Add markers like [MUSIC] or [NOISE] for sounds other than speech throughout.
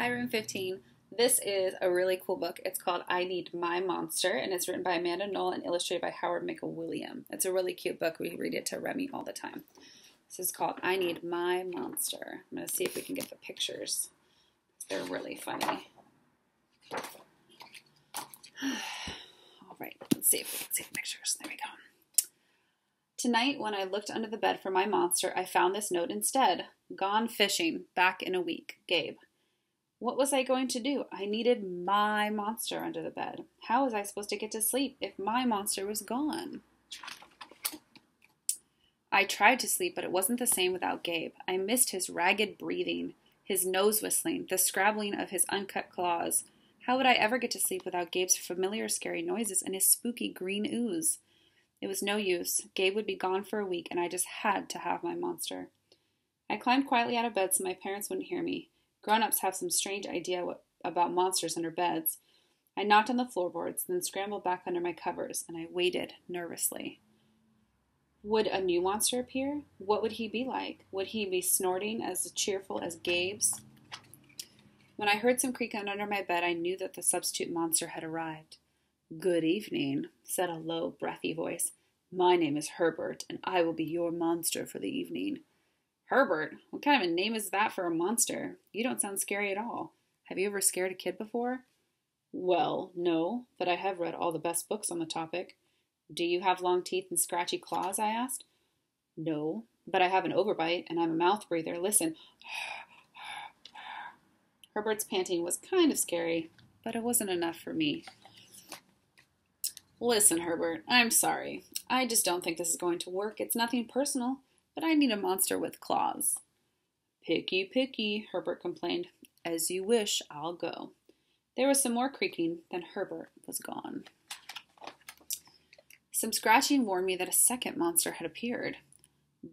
Hi, Room 15. This is a really cool book. It's called I Need My Monster, and it's written by Amanda Noll and illustrated by Howard McWilliam. It's a really cute book. We read it to Remy all the time. This is called I Need My Monster. I'm going to see if we can get the pictures. They're really funny. [SIGHS] all right, let's see if we can see the pictures. There we go. Tonight, when I looked under the bed for my monster, I found this note instead Gone fishing, back in a week. Gabe. What was I going to do? I needed my monster under the bed. How was I supposed to get to sleep if my monster was gone? I tried to sleep, but it wasn't the same without Gabe. I missed his ragged breathing, his nose whistling, the scrabbling of his uncut claws. How would I ever get to sleep without Gabe's familiar scary noises and his spooky green ooze? It was no use. Gabe would be gone for a week, and I just had to have my monster. I climbed quietly out of bed so my parents wouldn't hear me. Grown ups have some strange idea what, about monsters under beds. I knocked on the floorboards, then scrambled back under my covers, and I waited nervously. Would a new monster appear? What would he be like? Would he be snorting as cheerful as Gabe's? When I heard some creaking under my bed, I knew that the substitute monster had arrived. Good evening, said a low, breathy voice. My name is Herbert, and I will be your monster for the evening. Herbert? What kind of a name is that for a monster? You don't sound scary at all. Have you ever scared a kid before? Well, no, but I have read all the best books on the topic. Do you have long teeth and scratchy claws? I asked. No, but I have an overbite and I'm a mouth breather. Listen. [SIGHS] Herbert's panting was kind of scary, but it wasn't enough for me. Listen, Herbert, I'm sorry. I just don't think this is going to work. It's nothing personal but I need a monster with claws. Picky, picky, Herbert complained. As you wish, I'll go. There was some more creaking, then Herbert was gone. Some scratching warned me that a second monster had appeared.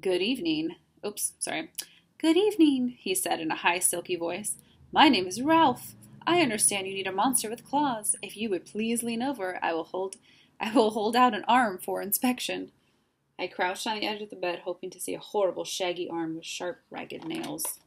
Good evening. Oops, sorry. Good evening, he said in a high, silky voice. My name is Ralph. I understand you need a monster with claws. If you would please lean over, I will hold I will hold out an arm for inspection. I crouched on the edge of the bed, hoping to see a horrible, shaggy arm with sharp, ragged nails.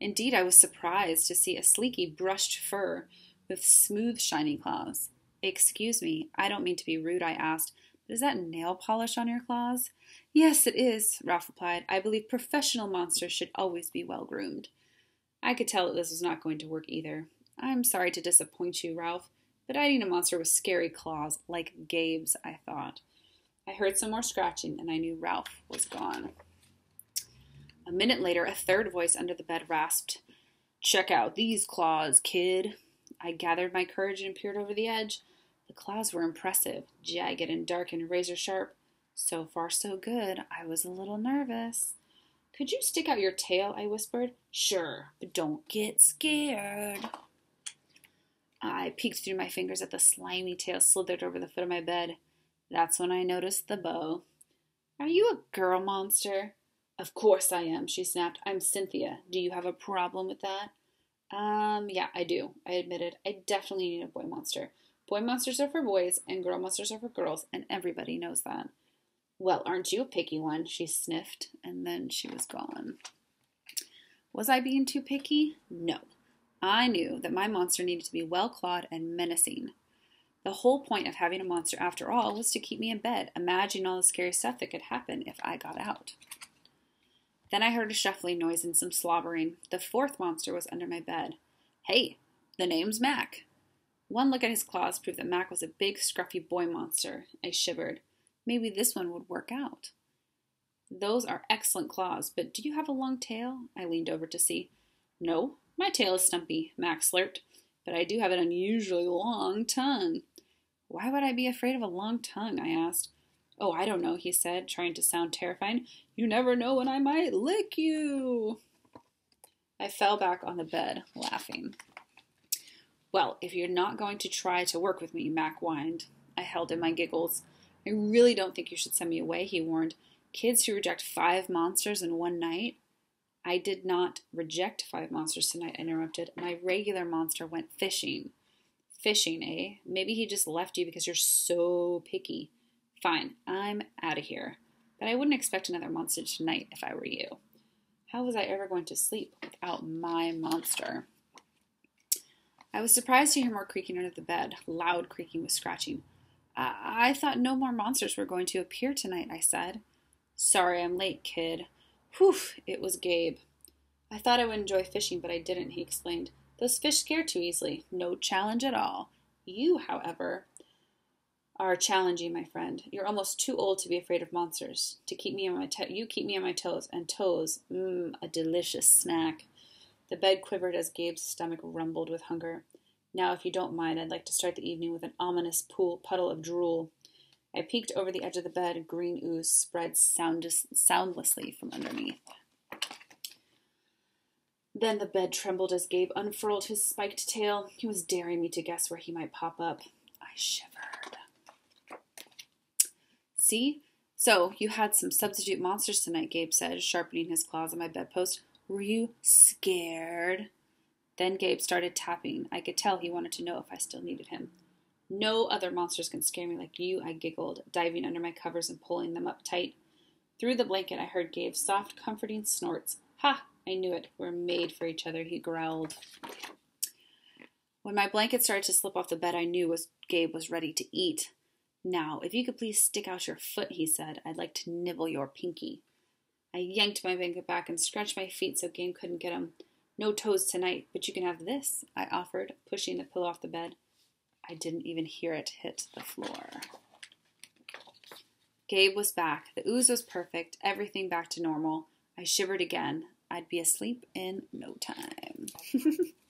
Indeed, I was surprised to see a sleeky, brushed fur with smooth, shiny claws. Excuse me, I don't mean to be rude, I asked, but is that nail polish on your claws? Yes, it is, Ralph replied. I believe professional monsters should always be well groomed. I could tell that this was not going to work either. I'm sorry to disappoint you, Ralph, but I need a monster with scary claws, like Gabe's, I thought. I heard some more scratching, and I knew Ralph was gone. A minute later, a third voice under the bed rasped, Check out these claws, kid. I gathered my courage and peered over the edge. The claws were impressive, jagged and dark and razor sharp. So far, so good. I was a little nervous. Could you stick out your tail? I whispered. Sure, but don't get scared. I peeked through my fingers at the slimy tail slithered over the foot of my bed. That's when I noticed the bow. Are you a girl monster? Of course I am, she snapped. I'm Cynthia. Do you have a problem with that? Um, yeah, I do, I admitted. I definitely need a boy monster. Boy monsters are for boys, and girl monsters are for girls, and everybody knows that. Well, aren't you a picky one? She sniffed, and then she was gone. Was I being too picky? No. I knew that my monster needed to be well clawed and menacing. The whole point of having a monster, after all, was to keep me in bed, imagining all the scary stuff that could happen if I got out. Then I heard a shuffling noise and some slobbering. The fourth monster was under my bed. Hey, the name's Mac. One look at his claws proved that Mac was a big, scruffy boy monster. I shivered. Maybe this one would work out. Those are excellent claws, but do you have a long tail? I leaned over to see. No, my tail is stumpy, Mac slurped, but I do have an unusually long tongue. Why would I be afraid of a long tongue? I asked. Oh, I don't know, he said, trying to sound terrifying. You never know when I might lick you. I fell back on the bed, laughing. Well, if you're not going to try to work with me, Mac whined. I held in my giggles. I really don't think you should send me away, he warned. Kids who reject five monsters in one night? I did not reject five monsters tonight, I interrupted. My regular monster went fishing. Fishing, eh? Maybe he just left you because you're so picky. Fine, I'm out of here. But I wouldn't expect another monster tonight if I were you. How was I ever going to sleep without my monster? I was surprised to hear more creaking under the bed, loud creaking with scratching. I-, I thought no more monsters were going to appear tonight, I said. Sorry I'm late, kid. Whew, it was Gabe. I thought I would enjoy fishing, but I didn't, he explained. Those fish scare too easily. No challenge at all. You, however, are challenging, my friend. You're almost too old to be afraid of monsters. To keep me on my to- you keep me on my toes, and toes, mmm, a delicious snack. The bed quivered as Gabe's stomach rumbled with hunger. Now, if you don't mind, I'd like to start the evening with an ominous pool puddle of drool. I peeked over the edge of the bed. Green ooze spread soundless, soundlessly from underneath. Then the bed trembled as Gabe unfurled his spiked tail. He was daring me to guess where he might pop up. I shivered. See? So, you had some substitute monsters tonight, Gabe said, sharpening his claws on my bedpost. Were you scared? Then Gabe started tapping. I could tell he wanted to know if I still needed him. No other monsters can scare me like you, I giggled, diving under my covers and pulling them up tight. Through the blanket, I heard Gabe's soft, comforting snorts. Ha! I knew it. We're made for each other, he growled. When my blanket started to slip off the bed, I knew was Gabe was ready to eat. Now, if you could please stick out your foot, he said, I'd like to nibble your pinky. I yanked my blanket back and scratched my feet so Gabe couldn't get 'em. No toes tonight, but you can have this, I offered, pushing the pillow off the bed. I didn't even hear it hit the floor. Gabe was back. The ooze was perfect, everything back to normal. I shivered again. I'd be asleep in no time. [LAUGHS]